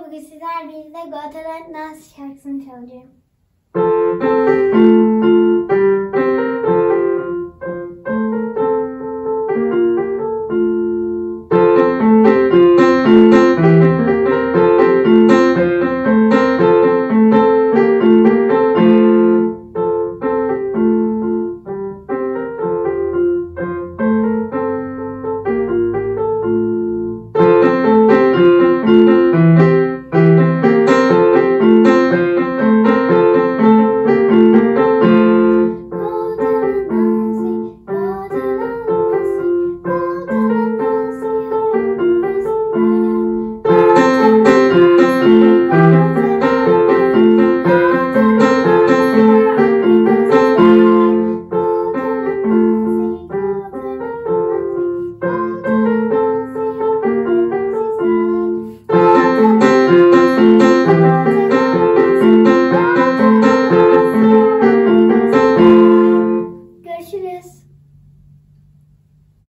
Arkadaşlar bugün sizler birlikte Galatasaray Naz şarkısını çalacağım.